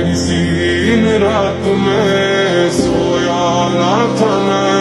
اسی رات میں سویا نہ تھا میں۔